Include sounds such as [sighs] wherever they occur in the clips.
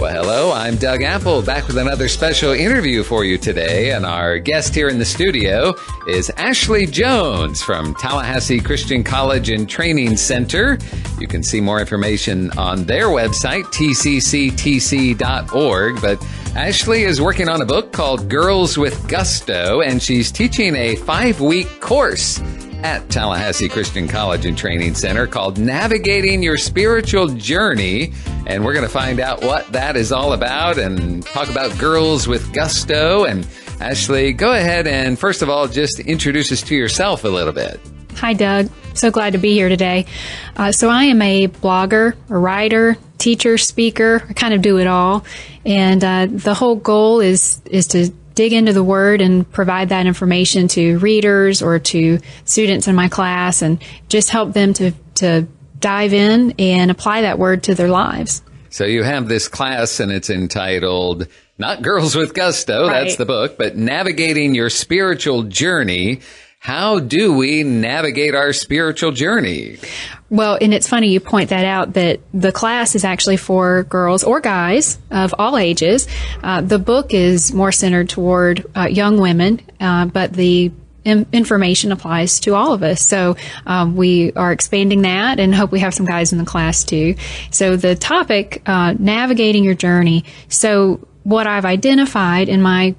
Well, hello, I'm Doug Apple, back with another special interview for you today. And our guest here in the studio is Ashley Jones from Tallahassee Christian College and Training Center. You can see more information on their website, tcctc.org. But Ashley is working on a book called Girls with Gusto, and she's teaching a five week course at Tallahassee Christian College and Training Center called Navigating Your Spiritual Journey. And we're going to find out what that is all about and talk about girls with gusto. And Ashley, go ahead and first of all, just introduce us to yourself a little bit. Hi, Doug. So glad to be here today. Uh, so, I am a blogger, a writer, teacher, speaker. I kind of do it all. And uh, the whole goal is is to dig into the word and provide that information to readers or to students in my class and just help them to, to dive in and apply that word to their lives. So you have this class and it's entitled not Girls with Gusto, right. that's the book, but Navigating Your Spiritual Journey. How do we navigate our spiritual journey? Well, and it's funny you point that out that the class is actually for girls or guys of all ages. Uh, the book is more centered toward uh, young women, uh, but the information applies to all of us. So um, we are expanding that and hope we have some guys in the class too. So the topic, uh, navigating your journey. So what I've identified in my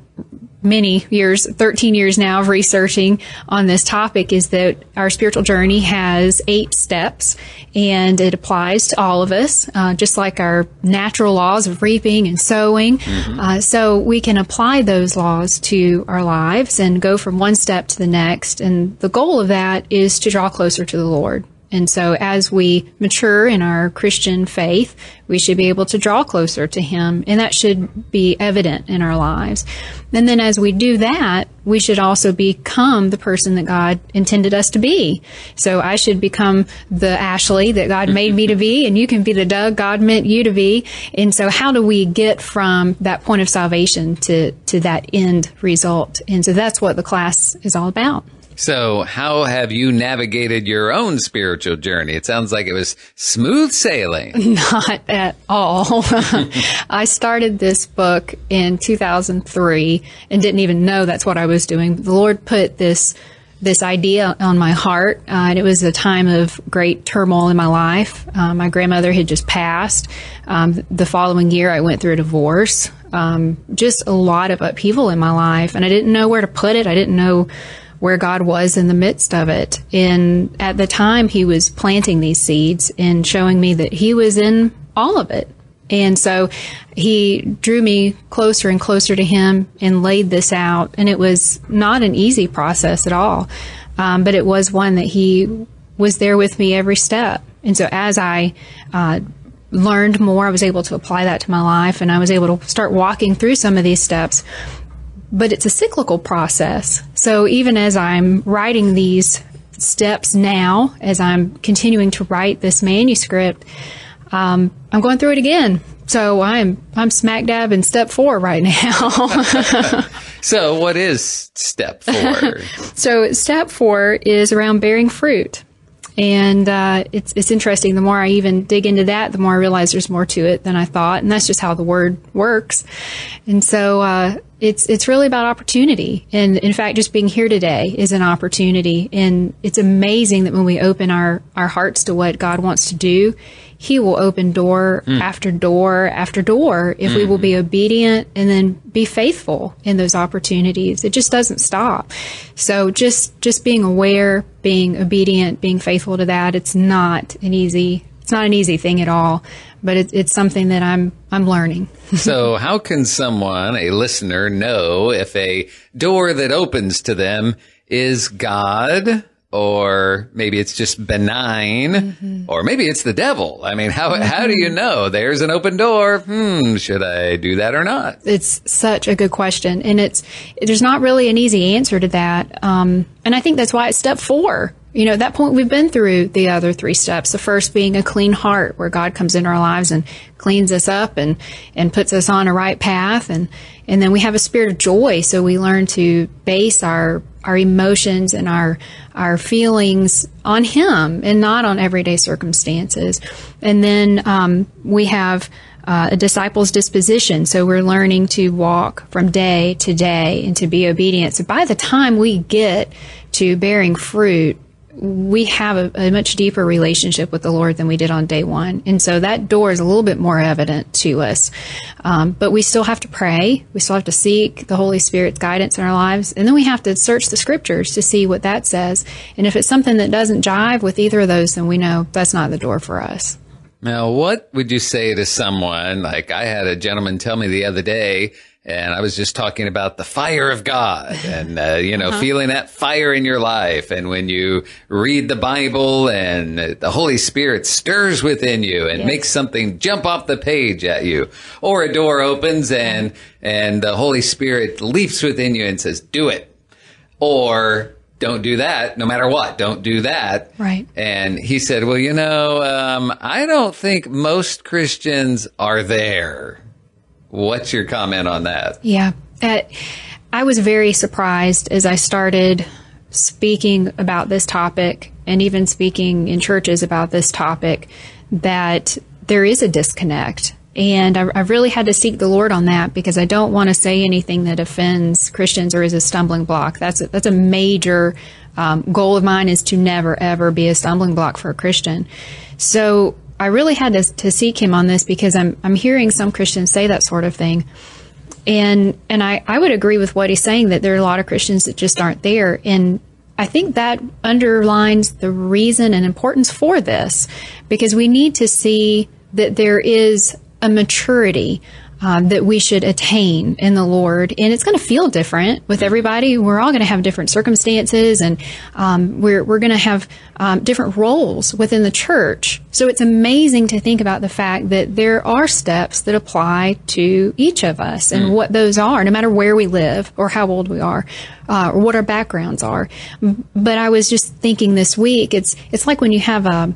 many years, 13 years now of researching on this topic is that our spiritual journey has eight steps and it applies to all of us, uh, just like our natural laws of reaping and sowing. Mm-hmm. Uh, so we can apply those laws to our lives and go from one step to the next. And the goal of that is to draw closer to the Lord. And so as we mature in our Christian faith, we should be able to draw closer to Him, and that should be evident in our lives. And then as we do that, we should also become the person that God intended us to be. So I should become the Ashley that God made me to be, and you can be the Doug God meant you to be. And so how do we get from that point of salvation to, to that end result? And so that's what the class is all about. So, how have you navigated your own spiritual journey? It sounds like it was smooth sailing. [laughs] Not at all. [laughs] I started this book in 2003 and didn't even know that's what I was doing. The Lord put this this idea on my heart, uh, and it was a time of great turmoil in my life. Uh, my grandmother had just passed. Um, the following year, I went through a divorce. Um, just a lot of upheaval in my life, and I didn't know where to put it. I didn't know where God was in the midst of it. And at the time, He was planting these seeds and showing me that He was in all of it. And so he drew me closer and closer to him and laid this out. And it was not an easy process at all. Um, but it was one that he was there with me every step. And so as I, uh, learned more, I was able to apply that to my life and I was able to start walking through some of these steps but it's a cyclical process. So even as I'm writing these steps now, as I'm continuing to write this manuscript, um, I'm going through it again. So I'm I'm smack dab in step four right now. [laughs] so what is step four? [laughs] so step four is around bearing fruit. And uh, it's it's interesting. The more I even dig into that, the more I realize there's more to it than I thought, and that's just how the word works. And so uh, it's it's really about opportunity. And in fact, just being here today is an opportunity. And it's amazing that when we open our our hearts to what God wants to do, he will open door mm. after door after door if mm. we will be mm-hmm. obedient and then be faithful in those opportunities. It just doesn't stop. So just just being aware, being obedient, being faithful to that, it's not an easy it's not an easy thing at all, but it, it's something that I'm I'm learning. [laughs] so, how can someone, a listener, know if a door that opens to them is God or maybe it's just benign, mm-hmm. or maybe it's the devil. I mean, how, mm-hmm. how do you mm-hmm. know there's an open door? Hmm, should I do that or not? It's such a good question. And it's, there's not really an easy answer to that. Um, and I think that's why it's step four. You know, at that point we've been through the other three steps. The first being a clean heart where God comes into our lives and cleans us up and, and puts us on a right path. And, and then we have a spirit of joy. So we learn to base our our emotions and our our feelings on Him and not on everyday circumstances. And then um, we have uh, a disciple's disposition. So we're learning to walk from day to day and to be obedient. So by the time we get to bearing fruit, we have a, a, much deeper relationship with the Lord than we did on day one. And so that door is a little bit more evident to us. Um, but we still have to pray. We still have to seek the Holy Spirit's guidance in our lives. And then we have to search the scriptures to see what that says. And if it's something that doesn't jive with either of those, then we know that's not the door for us. Now, what would you say to someone like I had a gentleman tell me the other day, and I was just talking about the fire of God [laughs] and, uh, you know, uh-huh. feeling that fire in your life. And when you read the Bible and the Holy Spirit stirs within you and yes. makes something jump off the page at you, or a door opens and, and the Holy Spirit leaps within you and says, do it. Or don't do that no matter what. Don't do that. Right. And he said, well, you know, um, I don't think most Christians are there. What's your comment on that? Yeah. Uh, I was very surprised as I started speaking about this topic and even speaking in churches about this topic that there is a disconnect and I, I, really had to seek the Lord on that because I don't want to say anything that offends Christians or is a stumbling block. That's a, that's a major um, goal of mine is to never ever be a stumbling block for a Christian. So I really had to, to seek Him on this because I'm I'm hearing some Christians say that sort of thing, and and I I would agree with what he's saying that there are a lot of Christians that just aren't there and. I think that underlines the reason and importance for this because we need to see that there is a maturity um, that we should attain in the Lord. And it's going to feel different with everybody. We're all going to have different circumstances and um, we're, we're going to have um, different roles within the church. So it's amazing to think about the fact that there are steps that apply to each of us and mm. what those are, no matter where we live or how old we are. Uh, or what our backgrounds are, but I was just thinking this week. It's it's like when you have a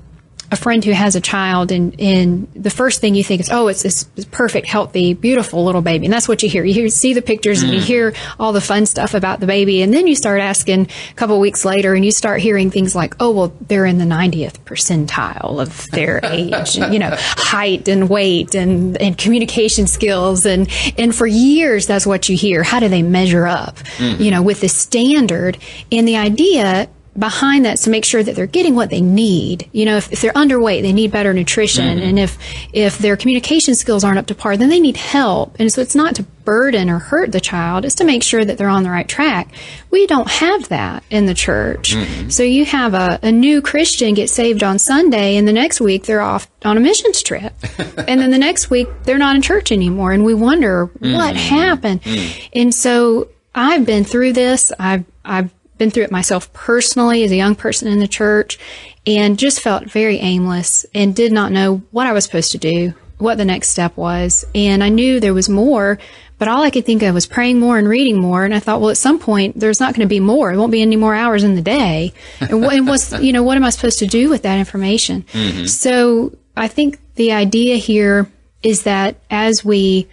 a friend who has a child and, and the first thing you think is, oh, it's this perfect, healthy, beautiful little baby. And that's what you hear. You hear, see the pictures mm. and you mm. hear all the fun stuff about the baby. And then you start asking a couple weeks later and you start hearing things like, oh, well, they're in the 90th percentile of their [laughs] age, and, you know, height and weight and, and communication skills. And, and for years, that's what you hear. How do they measure up, mm. you know, with the standard? And the idea behind that to make sure that they're getting what they need. You know, if, if they're underweight, they need better nutrition. Mm-hmm. And if, if their communication skills aren't up to par, then they need help. And so it's not to burden or hurt the child, it's to make sure that they're on the right track. We don't have that in the church. Mm-hmm. So you have a, a new Christian get saved on Sunday and the next week they're off on a missions trip. [laughs] and then the next week they're not in church anymore. And we wonder mm-hmm. what happened. Mm. And so I've been through this. I've, I've been through it myself personally as a young person in the church and just felt very aimless and did not know what I was supposed to do, what the next step was. And I knew there was more, but all I could think of was praying more and reading more. And I thought, well, at some point, there's not going to be more. It won't be any more hours in the day. And, what, and what's, you know, what am I supposed to do with that information? Mm-hmm. So I think the idea here is that as we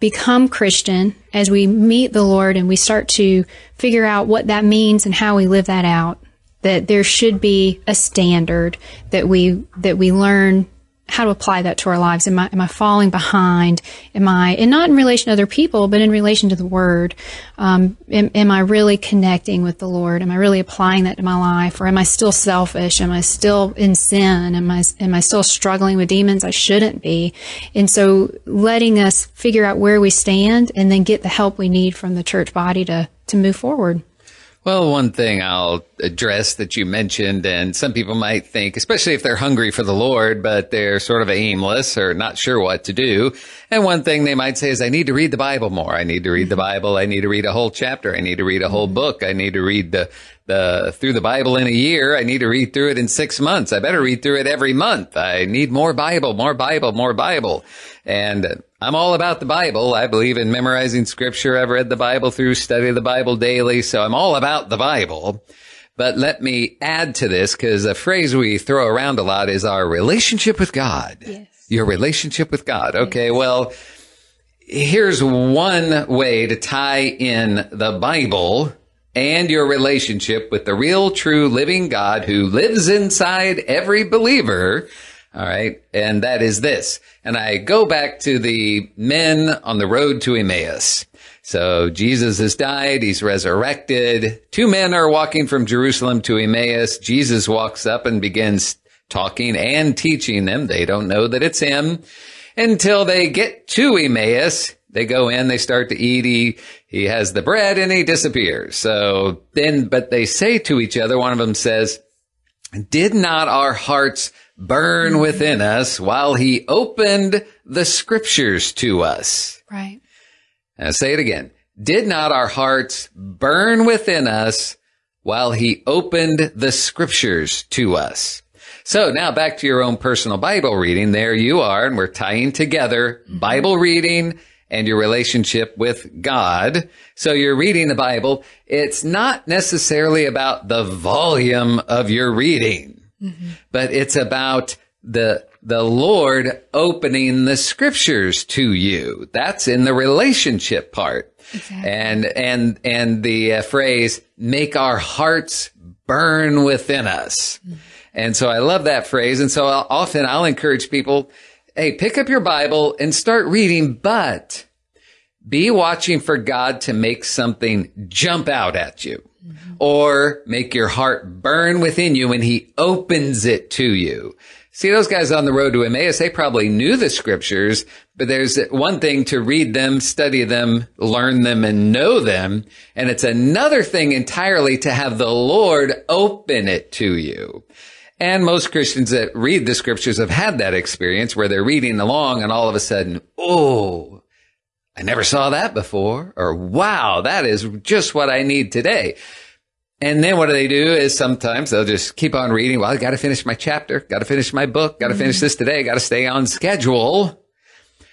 become Christian, as we meet the Lord and we start to figure out what that means and how we live that out, that there should be a standard that we that we learn how to apply that to our lives. Am I, am I falling behind? Am I, and not in relation to other people, but in relation to the Word? Um, am, am, I really connecting with the Lord? Am I really applying that to my life? Or am I still selfish? Am I still in sin? Am I, am I still struggling with demons I shouldn't be? And so letting us figure out where we stand and then get the help we need from the church body to, to move forward. Well, one thing I'll address that you mentioned, and some people might think, especially if they're hungry for the Lord, but they're sort of aimless or not sure what to do. And one thing they might say is, I need to read the Bible more. I need to read the mm-hmm. Bible. I need to read a whole chapter. I need to read a whole book. I need to read the, the, through the Bible in a year. I need to read through it in six months. I better read through it every month. I need more Bible, more Bible, more Bible. And I'm all about the Bible. I believe in memorizing scripture. I've read the Bible through, study the Bible daily. So I'm all about the Bible. But let me add to this because a phrase we throw around a lot is our relationship with God. Yes. Your relationship with God. Okay. Yes. Well, here's one way to tie in the Bible and your relationship with the real, true, living God who lives inside every believer. All right. And that is this. And I go back to the men on the road to Emmaus. So Jesus has died. He's resurrected. Two men are walking from Jerusalem to Emmaus. Jesus walks up and begins talking and teaching them. They don't know that it's him until they get to Emmaus. They go in, they start to eat. He, he has the bread and he disappears. So then, but they say to each other, one of them says, did not our hearts burn mm-hmm. within us while he opened the scriptures to us? Right. Now say it again. Did not our hearts burn within us while he opened the scriptures to us? So now back to your own personal Bible reading. There you are, and we're tying together mm-hmm. Bible reading and your relationship with God. So you're reading the Bible. It's not necessarily about the volume of your reading, mm-hmm. but it's about the the Lord opening the scriptures to you. That's in the relationship part. Exactly. And and and the uh, phrase make our hearts burn within us. Mm-hmm. And so I love that phrase and so I'll, often I'll encourage people hey, pick up your Bible and start reading, but be watching for God to make something jump out at you mm-hmm. or make your heart burn within you when he opens it to you. See, those guys on the road to Emmaus, they probably knew the scriptures, but there's one thing to read them, study them, learn them, and know them. And it's another thing entirely to have the Lord open it to you. And most Christians that read the scriptures have had that experience where they're reading along and all of a sudden, oh, I never saw that before. Or wow, that is just what I need today. And then what do they do is sometimes they'll just keep on reading. Well, I got to finish my chapter, got to finish my book, got to mm-hmm. finish this today, got to stay on schedule.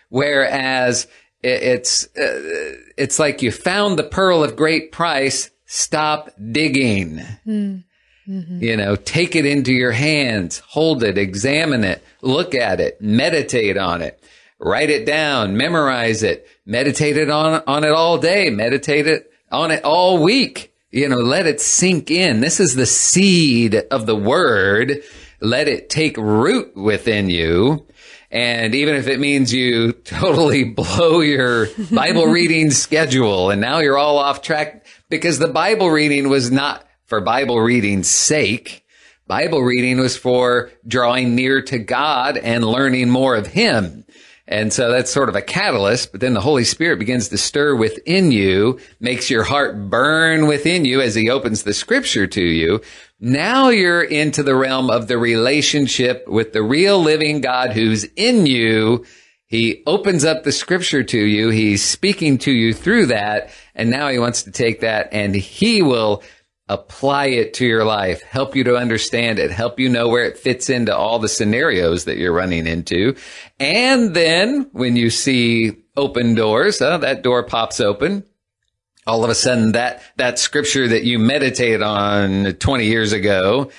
Whereas it's, uh, it's like you found the pearl of great price. Stop digging. Mm-hmm. You know, take it into your hands, hold it, examine it, look at it, meditate on it, write it down, memorize it, meditate it on, on it all day, meditate it on it all week you know, let it sink in. This is the seed of the word. Let it take root within you. And even if it means you [laughs] totally blow your Bible [laughs] reading schedule and now you're all off track because the Bible reading was not for Bible reading's sake. Bible reading was for drawing near to God and learning more of Him. And so that's sort of a catalyst, but then the Holy Spirit begins to stir within you, makes your heart burn within you as he opens the scripture to you. Now you're into the realm of the relationship with the real living God who's in you. He opens up the scripture to you. He's speaking to you through that. And now he wants to take that and he will apply it to your life, help you to understand it, help you know where it fits into all the scenarios that you're running into. And then when you see open doors, uh, that door pops open. All of a sudden that, that scripture that you meditated on 20 years ago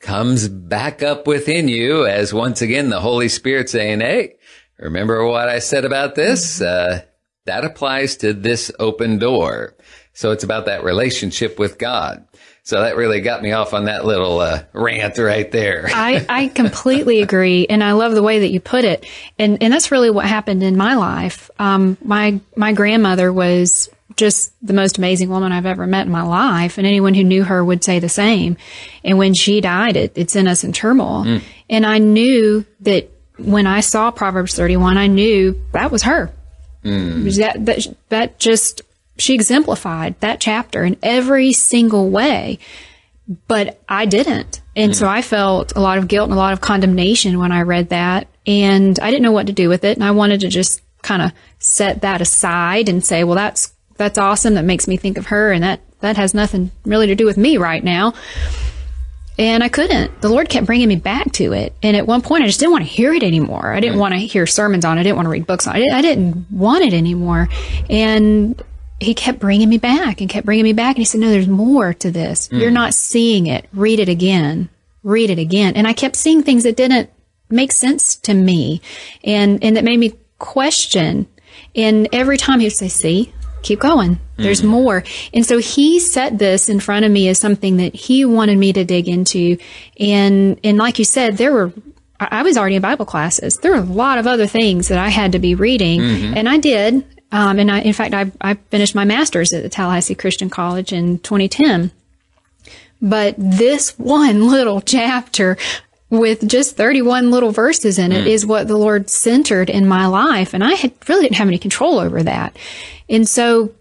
comes back up within you as once again the Holy Spirit saying, Hey, remember what I said about this? Uh, that applies to this open door. So it's about that relationship with God. So that really got me off on that little uh, rant right there. [laughs] I, I completely agree, and I love the way that you put it. And and that's really what happened in my life. Um, my my grandmother was just the most amazing woman I've ever met in my life, and anyone who knew her would say the same. And when she died, it, it sent us in turmoil. Mm. And I knew that when I saw Proverbs 31, I knew that was her. Mm. That, that that just she exemplified that chapter in every single way. But I didn't. And mm. so I felt a lot of guilt and a lot of condemnation when I read that. And I didn't know what to do with it. And I wanted to just kind of set that aside and say, well, that's, that's awesome. That makes me think of her. And that, that has nothing really to do with me right now. And I couldn't. The Lord kept bringing me back to it. And at one point, I just didn't want to hear it anymore. I didn't mm. want to hear sermons on it. I didn't want to read books on it. I didn't want it anymore. And he kept bringing me back and kept bringing me back. And he said, no, there's more to this. Mm. You're not seeing it. Read it again. Read it again. And I kept seeing things that didn't make sense to me and, and that made me question. And every time he would say, see, keep going. There's mm-hmm. more. And so he set this in front of me as something that he wanted me to dig into. And, and like you said, there were, I was already in Bible classes. There were a lot of other things that I had to be reading mm-hmm. and I did. Um, and I, in fact, I, I finished my master's at the Tallahassee Christian College in 2010. But this [laughs] one little chapter with just 31 little verses in it mm. is what the Lord centered in my life. And I had, really didn't have any control over that. And so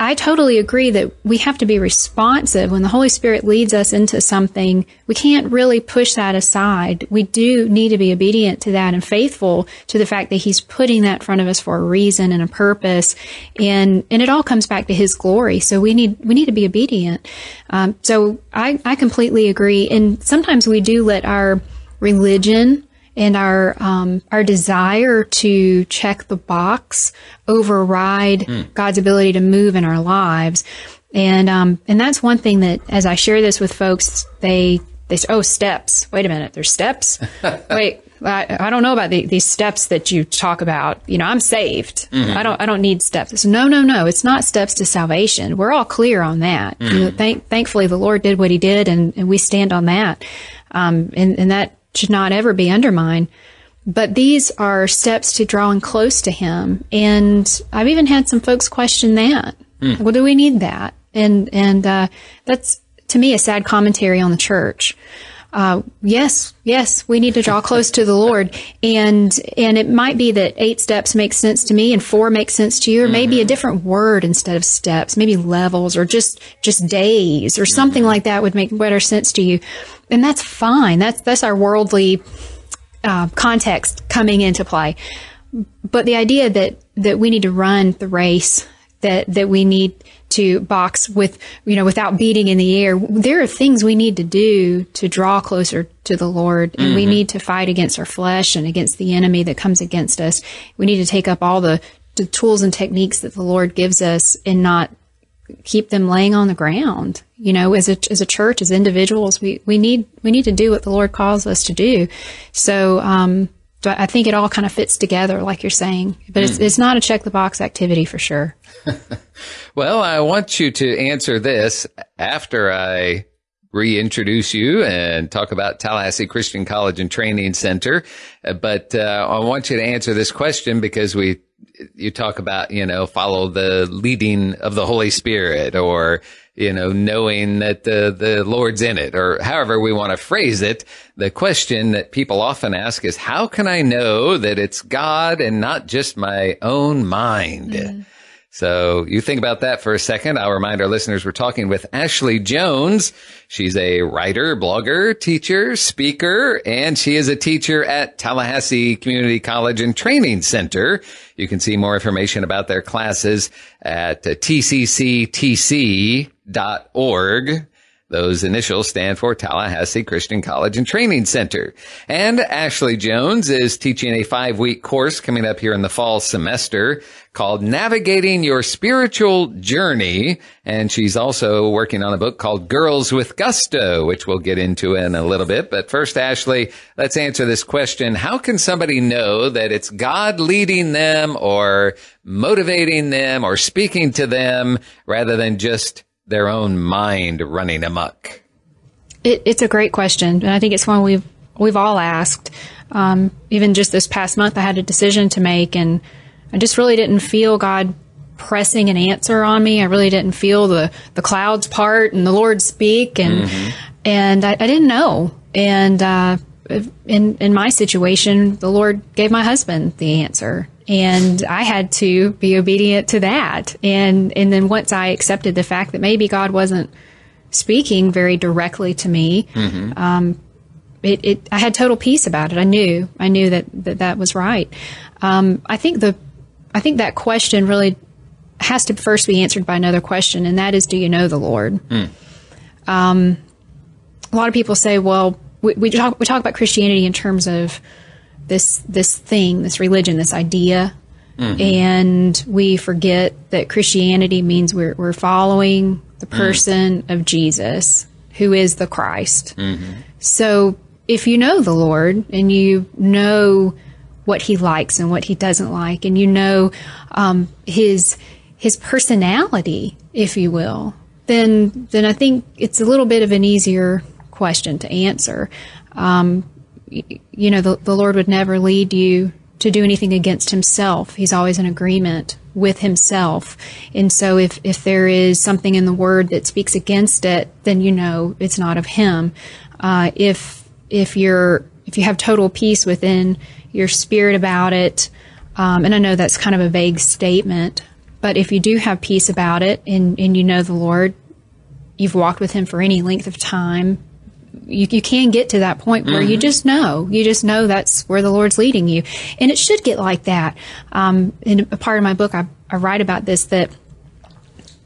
I totally agree that we have to be responsive when the Holy Spirit leads us into something. We can't really push that aside. We do need to be obedient to that and faithful to the fact that He's putting that in front of us for a reason and a purpose. And, and it all comes back to His glory. So we need, we need to be obedient. Um, so I, I completely agree. And sometimes we do let our religion and our um, our desire to check the box override mm. God's ability to move in our lives. And um, and that's one thing that as I share this with folks, they they say, "Oh, steps. Wait a minute, there's steps. [laughs] Wait, I, I, don't know about the, these steps that you talk about. You know, I'm saved. Mm-hmm. I don't I don't need steps. no, no, no. It's not steps to salvation. We're all clear on that. Mm-hmm. You know, thank, thankfully, the Lord did what He did, and, and we stand on that. Um, and, and that should not ever be undermined. But these are steps to drawing close to Him. And I've even had some folks question that. Mm. Well, do we need that? And, and, uh, that's to me a sad commentary on the church. Uh, yes, yes, we need to draw close to the Lord, and and it might be that eight steps makes sense to me, and four makes sense to you, or mm-hmm. maybe a mm-hmm. different word instead of steps, maybe levels, or just just days, or something mm-hmm. like that would make better sense to you and that's fine. That's that's our worldly uh, context coming into play. But the idea that that we need to run the race, that that we need to box with you know without beating in the air, there are things we need to do to draw closer to the Lord, and mm-hmm. we need to fight against our flesh and against the enemy that comes against us. We need to take up all the the tools and techniques that the Lord gives us and not keep them laying on the ground. You know, as a as a church, as individuals, we we need we need to do what the Lord calls us to do. So, um, I think it all kind of fits together, like you're saying. But it's mm. it's not a check the box activity for sure. [laughs] well, I want you to answer this after I reintroduce you and talk about Tallahassee Christian College and Training Center. But uh, I want you to answer this question because we you talk about, you know, follow the leading of the Holy Spirit or, you know, knowing that the, the Lord's in it or however we want to phrase it. The question that people often ask is, how can I know that it's God and not just my own mind? Mm. So you think about that for a second. I'll remind our listeners we're talking with Ashley Jones. She's a writer, blogger, teacher, speaker, and she is a teacher at Tallahassee Community College and Training Center. You can see more information about their classes at tcctc.org. Those initials stand for Tallahassee Christian College and Training Center. And Ashley Jones is teaching a five week course coming up here in the fall semester called Navigating Your Spiritual Journey. And she's also working on a book called Girls with Gusto, which we'll get into in a little bit. But first, Ashley, let's answer this question. How can somebody know that it's God leading them or motivating them or speaking to them rather than just their own mind running amok? It, it's a great question, and I think it's one we've we've all asked. Um, even just this past month, I had a decision to make, and I just really didn't feel God pressing an answer on me. I really didn't feel the the clouds part and the Lord speak, and mm-hmm. and I, I, didn't know. And uh, in in my situation, the Lord gave my husband the answer, and I had to be obedient to that. And and then once I accepted the fact that maybe God wasn't speaking very directly to me, mm-hmm. um, it, it, I had total peace about it. I knew I knew that that, that was right. Um, I think the I think that question really has to first be answered by another question, and that is, do you know the Lord? Mm. Um, a lot of people say, well, we, we talk we talk about Christianity in terms of this this thing, this religion, this idea, mm-hmm. and we forget that Christianity means we're we're following the mm. person mm. of Jesus, who is the Christ. Mm-hmm. So if you know the Lord and you know what He likes and what He doesn't like, and you know um, His his personality, if you will, then then I think it's a little bit of an easier question to answer. Um, you know, the, the Lord would never lead you to do anything against himself. He's always in agreement with himself. And so if, if there is something in the word that speaks against it, then you know it's not of him. Uh, if, if you're, if you have total peace within your spirit about it, um, and I know that's kind of a vague statement, but if you do have peace about it and, and you know the Lord, you've walked with him for any length of time, you, you can get to that point where mm-hmm. you just know, you just know that's where the Lord's leading you. And it should get like that. Um, in a part of my book, I, I write about this that,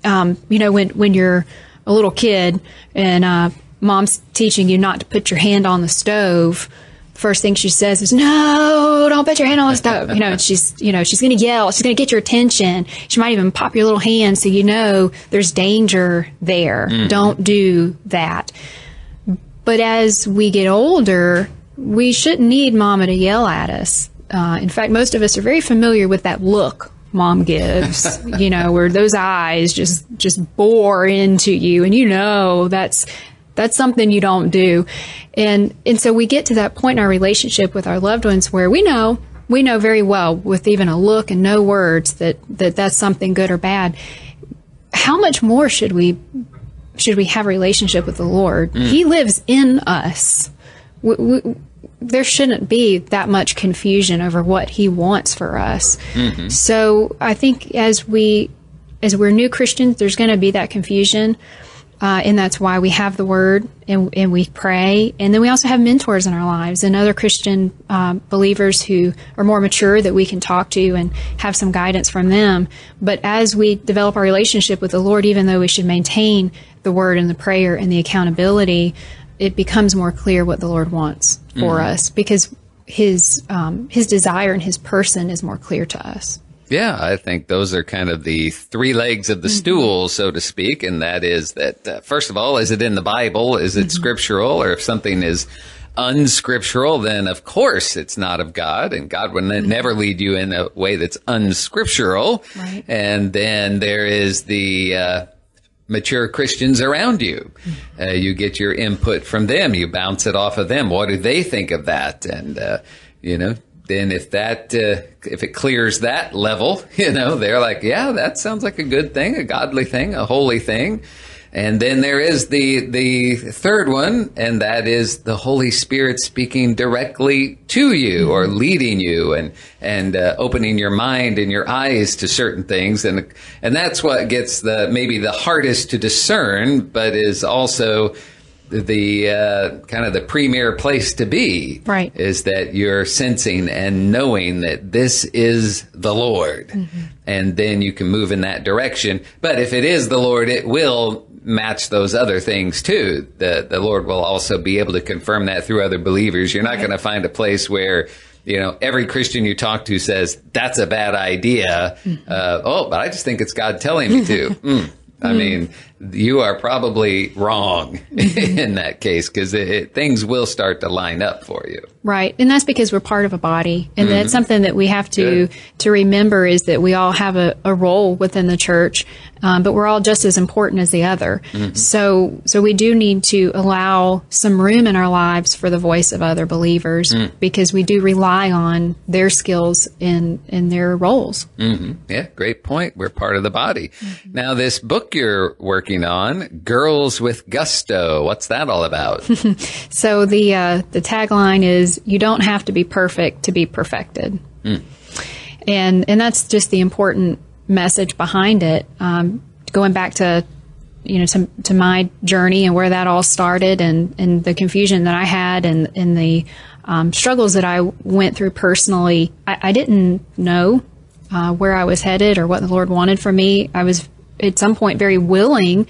um, you know, when, when you're a little kid and, uh, mom's teaching you not to put your hand on the stove, first thing she says is, no, don't put your hand on the stove. You know, she's, you know, she's going to yell. She's going to get your attention. She might even pop your little hand so you know there's danger there. Mm. Don't do that. But as we get older, we shouldn't need mama to yell at us. Uh, in fact, most of us are very familiar with that look mom gives, [laughs] you know, where those eyes just, just bore into you and you know that's, that's something you don't do. And, and so we get to that point in our relationship with our loved ones where we know, we know very well with even a look and no words that, that that's something good or bad. How much more should we should we have a relationship with the Lord. Mm. He lives in us. We, we, there shouldn't be that much confusion over what He wants for us. Mm-hmm. So I think as we as we're new Christians, there's going to be that confusion. Uh, and that's why we have the word and, and, we pray. And then we also have mentors in our lives and other Christian um, believers who are more mature that we can talk to and have some guidance from them. But as we develop our relationship with the Lord, even though we should maintain the word and the prayer and the accountability, it becomes more clear what the Lord wants for mm-hmm. us because his um, his desire and his person is more clear to us. Yeah, I think those are kind of the three legs of the mm-hmm. stool, so to speak. And that is that, uh, first of all, is it in the Bible? Is it mm-hmm. scriptural? Or if something is unscriptural, then of course it's not of God, and God would mm-hmm. never lead you in a way that's unscriptural. Right. And then there is the uh, mature Christians around you. Uh, you get your input from them. You bounce it off of them. What do they think of that? And uh, you know, then if that uh, if it clears that level, [laughs] you know, they're like, yeah, that sounds like a good thing, a godly thing, a holy thing. And then there is the the third one, and that is the Holy Spirit speaking directly to you or leading you and and uh, opening your mind and your eyes to certain things, and and that's what gets the maybe the hardest to discern, but is also the uh, kind of the premier place to be. Right. Is that you're sensing and knowing that this is the Lord. Mm-hmm. And then you can move in that direction. But if it is the Lord, it will match those other things too. The, the Lord will also be able to confirm that through other believers. You're not right. going to find a place where you know, every Christian you talk to says that's a bad idea. Mm-hmm. Uh, oh, but I just think it's God telling me to. [laughs] Mm. I mm. mean, you are probably wrong [laughs] in that case because things will start to line up for you. Right, and that's because we're part of a body, and mm-hmm. that's something that we have to Good. to remember is that we all have a, a role within the church, um, but we're all just as important as the other. Mm-hmm. So, so we do need to allow some room in our lives for the voice of other believers mm. because we do rely on their skills in in their roles. Mm-hmm. Yeah, great point. We're part of the body. Mm-hmm. Now, this book you're working on, "Girls with Gusto," what's that all about? [laughs] so the uh, the tagline is you don't have to be perfect to be perfected. Mm. And, and that's just the important message behind it. Um, going back to, you know, to, to my journey and where that all started and, and the confusion that I had and, and the um, struggles that I went through personally, I, I didn't know uh, where I was headed or what the Lord wanted for me. I was at some point very willing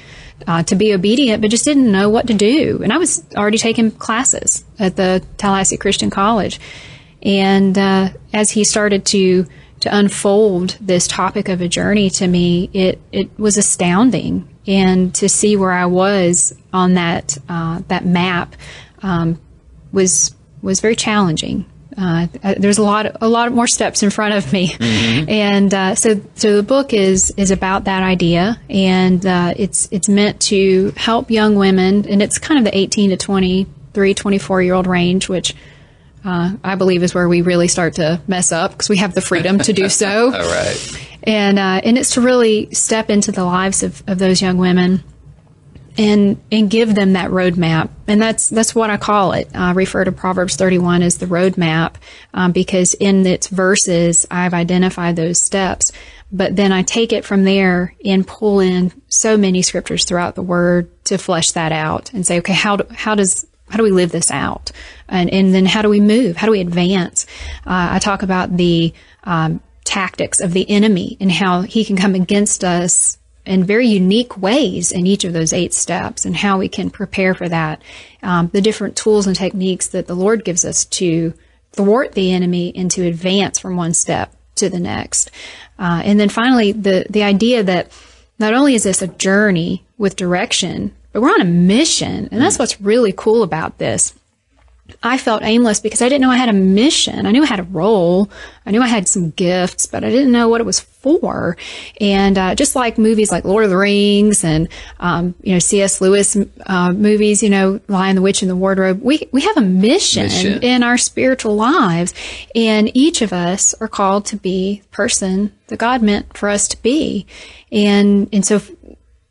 uh, to be obedient, but just didn't know what to do. And I was already taking classes at the Tallahassee Christian College. And uh, as he started to to unfold this topic of a journey to me, it it was astounding, and to see where I was on that uh, that map um, was was very challenging. Uh, there's a lot, a lot more steps in front of me, mm-hmm. and uh, so so the book is is about that idea, and uh, it's it's meant to help young women, and it's kind of the 18 to 23, 24 year old range, which. Uh, I believe is where we really start to mess up because we have the freedom to do so. [laughs] All right. And, uh, and it's to really step into the lives of, of those young women and and give them that roadmap. And that's that's what I call it. I refer to Proverbs 31 as the roadmap um, because in its verses I've identified those steps. But then I take it from there and pull in so many scriptures throughout the Word to flesh that out and say, okay, how do, how does how do we live this out? And and then how do we move? How do we advance? Uh, I talk about the um, tactics of the enemy and how he can come against us in very unique ways in each of those eight steps and how we can prepare for that. Um, the different tools and techniques that the Lord gives us to thwart the enemy and to advance from one step to the next. Uh, and then finally, the, the idea that not only is this a journey with direction, but we're on a mission. And that's what's really cool about this. I felt aimless because I didn't know I had a mission. I knew I had a role. I knew I had some gifts, but I didn't know what it was for. And uh, just like movies like Lord of the Rings and um, you know C.S. Lewis uh, movies, you know Lion, the Witch, and the Wardrobe, we we have a mission, mission, in our spiritual lives, and each of us are called to be the person that God meant for us to be. And and so,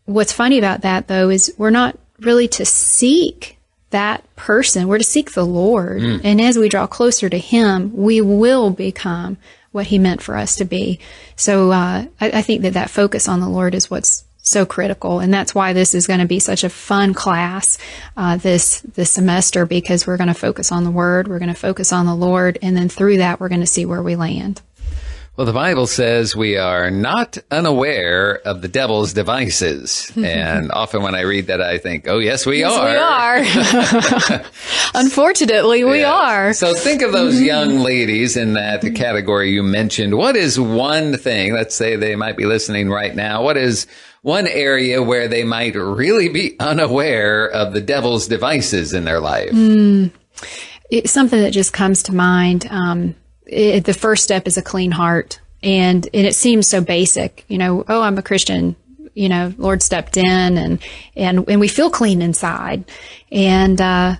what's funny about that though is we're not really to seek that person. We're to seek the Lord. Mm. And as we draw closer to Him, we will become what He meant for us to be. So uh, I, I, think that that focus on the Lord is what's so critical, and that's why this is going to be such a fun class uh, this this semester because we're going to focus on the Word, we're going to focus on the Lord, and then through that, we're going to see where we land. Well, the Bible says we are not unaware of the devil's devices. [laughs] and often when I read that, I think, oh, yes, we yes, are. we are. [laughs] [laughs] Unfortunately, we yeah. are. So think of those young ladies in that category you mentioned. What is one thing, let's say they might be listening right now, what is one area where they might really be unaware of the devil's devices in their life? Mm. It's something that just comes to mind. Um, it, the first step is a clean heart. And, and it seems so basic, you know, oh, I'm a Christian, you know, Lord stepped in and, and, and we feel clean inside. And, uh,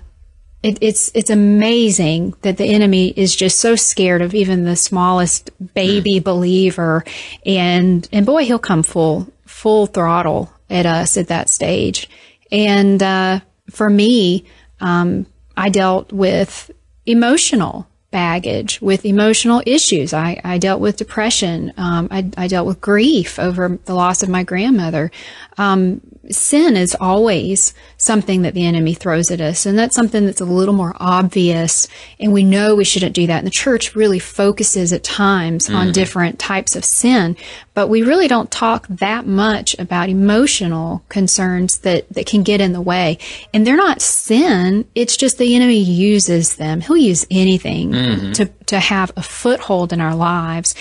it, it's it's amazing that the enemy is just so scared of even the smallest baby believer, and and boy, he'll come full full throttle at us at that stage. And uh, for me, um, I dealt with emotional baggage with emotional issues. I, I dealt with depression. Um, I, I, dealt with grief over the loss of my grandmother. Um, sin is always something that the enemy throws at us. And that's something that's a little more obvious. And we know we shouldn't do that. And the church really focuses at times mm-hmm. on different types of sin, but we really don't talk that much about emotional concerns that, that can get in the way. And they're not sin. It's just the enemy uses them. He'll use anything mm-hmm. to, to have a foothold in our lives.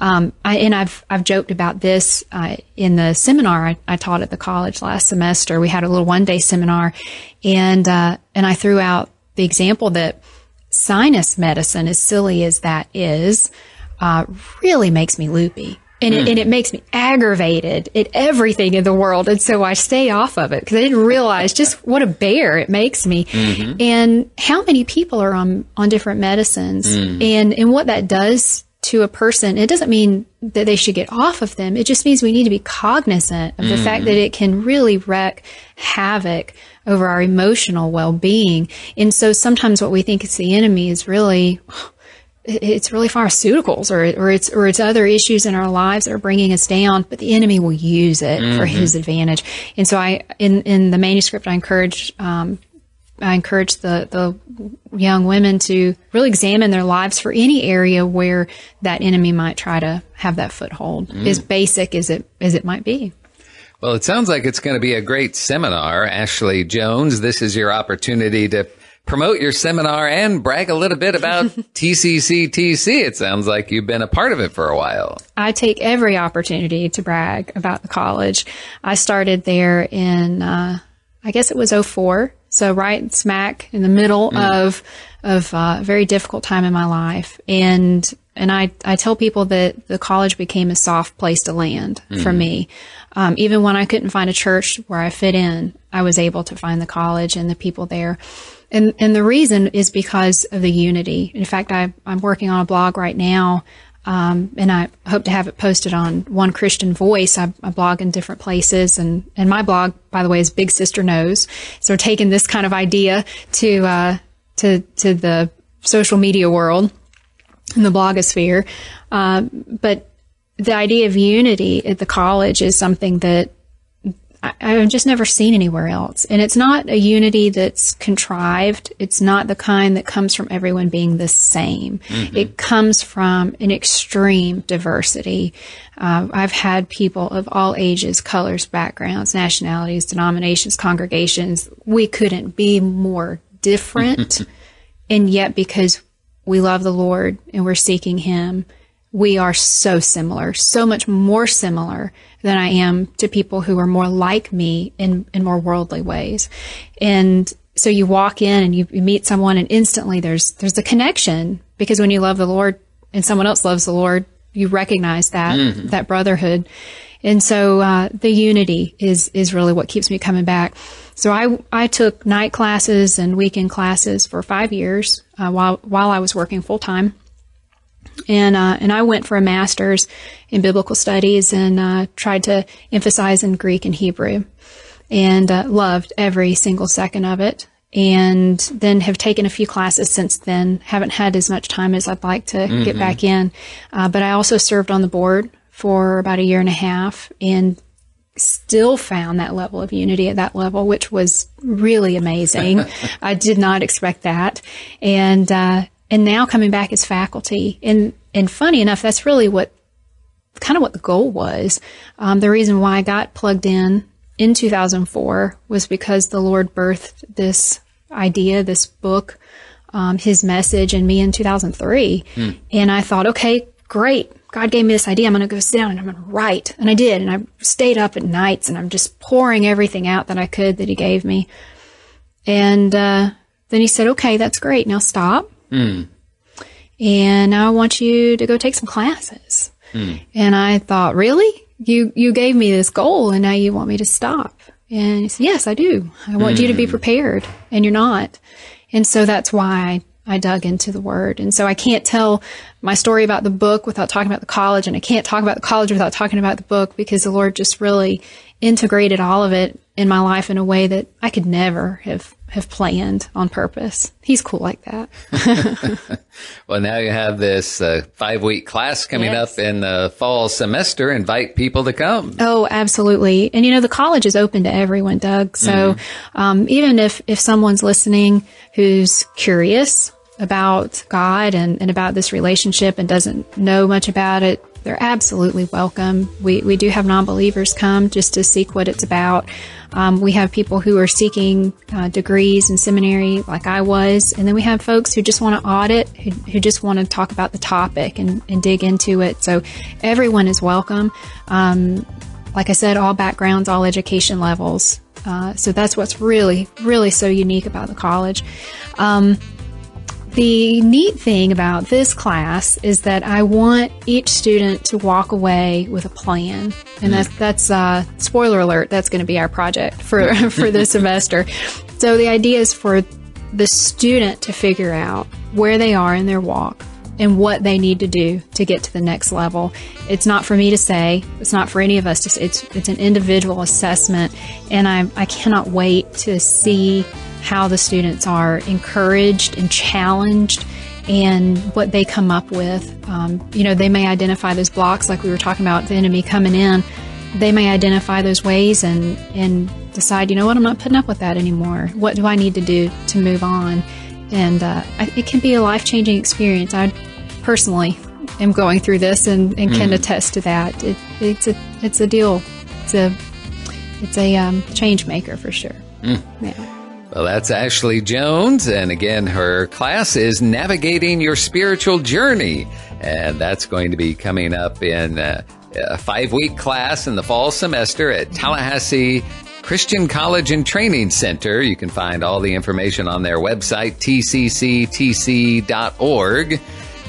Um, I, and I've, I've joked about this, uh, in the seminar I, I, taught at the college last semester. We had a little one day seminar and, uh, and I threw out the example that sinus medicine, as silly as that is, uh, really makes me loopy. And it, mm. and it makes me aggravated at everything in the world. And so I stay off of it because I didn't realize just what a bear it makes me mm-hmm. and how many people are on, on different medicines mm. and, and what that does to a person. It doesn't mean that they should get off of them. It just means we need to be cognizant of the mm. fact that it can really wreak havoc over our emotional well-being. And so sometimes what we think is the enemy is really, [sighs] it's really pharmaceuticals or, or it's or it's other issues in our lives that are bringing us down, but the enemy will use it mm-hmm. for his advantage. And so I in in the manuscript I encourage um, I encourage the the young women to really examine their lives for any area where that enemy might try to have that foothold, mm. as basic as it as it might be. Well, it sounds like it's going to be a great seminar. Ashley Jones, this is your opportunity to promote your seminar and brag a little bit about [laughs] TCCTC. It sounds like you've been a part of it for a while. I take every opportunity to brag about the college. I started there in, uh, I guess it was 04 So right smack in the middle of of uh, a very difficult time in my life, and and I I tell people that the college became a soft place to land for me. Um, even when I couldn't find a church where I fit in, I was able to find the college and the people there. And and the reason is because of the unity. In fact, I I'm working on a blog right now um, and I hope to have it posted on One Christian Voice. I, I, blog in different places, and and my blog, by the way, is Big Sister Knows. So we're taking this kind of idea to uh, to to the social media world and the blogosphere. Um, but the idea of unity at the college is something that I, have just never seen anywhere else. And it's not a unity that's contrived. It's not the kind that comes from everyone being the same. Mm-hmm. It comes from an extreme diversity. Uh, I've had people of all ages, colors, backgrounds, nationalities, denominations, congregations. We couldn't be more different. [laughs] and yet, because we love the Lord and we're seeking Him, we are so similar, so much more similar than I am to people who are more like me in, in more worldly ways. And so you walk in and you, you meet someone and instantly there's, there's a connection because when you love the Lord and someone else loves the Lord, you recognize that, mm-hmm. that brotherhood. And so, uh, the unity is, is really what keeps me coming back. So I, I took night classes and weekend classes for five years, uh, while, while I was working full time and uh, and I went for a master's in biblical studies and uh, tried to emphasize in Greek and Hebrew, and uh, loved every single second of it. And then have taken a few classes since then. Haven't had as much time as I'd like to mm-hmm. get back in, uh, but I also served on the board for about a year and a half, and still found that level of unity at that level, which was really amazing. [laughs] I did not expect that, and uh, and now coming back as faculty. And and funny enough, that's really what kind of what the goal was. Um, the reason why I got plugged in in 2004 was because the Lord birthed this idea, this book, um, His message, in me in 2003, mm. and I thought, okay, great. God gave me this idea. I'm going to go sit down and I'm going to write. And I did. And I stayed up at nights and I'm just pouring everything out that I could that he gave me. And, uh, then he said, okay, that's great. Now stop Mm. And I want you to go take some classes. Mm. And I thought, really? You, you gave me this goal and now you want me to stop. And he said, yes, I do. I want mm. you to be hmm. prepared and you're not. And so that's why I dug into the word. And so I can't tell my story about the book without talking about the college, and I can't talk about the college without talking about the book because the Lord just really integrated all of it in my life in a way that I could never have have planned on purpose. He's cool like that. [laughs] well, now you have this uh, five week class coming yes. up in the fall semester. Invite people to come. Oh, absolutely. And you know, the college is open to everyone, Doug. So mm-hmm. um, even if if someone's listening who's curious about God and, and about this relationship and doesn't know much about it, they're absolutely welcome. We, we do have non believers come just to seek what it's about. Um, we have people who are seeking uh, degrees in seminary, like I was, and then we have folks who just want to audit, who, who just want to talk about the topic and, and dig into it. So everyone is welcome. Um, like I said, all backgrounds, all education levels. Uh, so that's what's really, really so unique about the college. Um, the neat thing about this class is that I want each student to walk away with a plan, and that's that's uh, spoiler alert. That's going to be our project for [laughs] for this [laughs] semester. So the idea is for the student to figure out where they are in their walk and what they need to do to get to the next level. It's not for me to say. It's not for any of us to say. It's it's an individual assessment, and I I cannot wait to see how the students are encouraged and challenged and what they come up with. Um, you know, they may identify those blocks, like we were talking about the enemy coming in. They may identify those ways and and decide, you know what, I'm not putting up with that anymore. What do I need to do to move on? And uh, it can be a life changing experience. I personally am going through this and, and can mm. attest to that. It, it's a it's a deal. It's a it's a um, change maker for sure. Mm. Yeah. Well, that's Ashley Jones. And again, her class is Navigating Your Spiritual Journey. And that's going to be coming up in uh, a five week class in the fall semester at Tallahassee Christian College and Training Center. You can find all the information on their website, tcctc.org.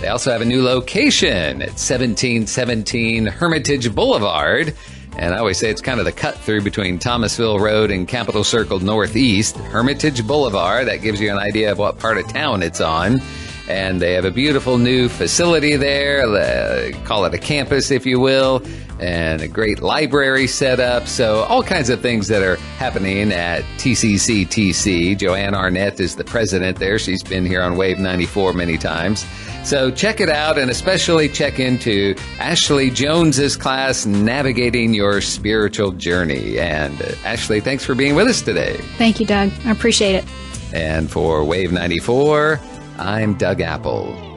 They also have a new location at 1717 Hermitage Boulevard. And I always say it's kind of the cut through between Thomasville Road and Capitol Circle Northeast, Hermitage Boulevard. That gives you an idea of what part of town it's on and they have a beautiful new facility there. Uh, call it a campus, if you will, and a great library set up. So, all kinds of things that are happening at TCCTC. Joanne Arnett is the president there. She's been here on Wave 94 many times. So, check it out and especially check into Ashley Jones's class, Navigating Your Spiritual Journey. And uh, Ashley, thanks for being with us today. Thank you, Doug. I appreciate it. And for Wave 94, I'm Doug Apple.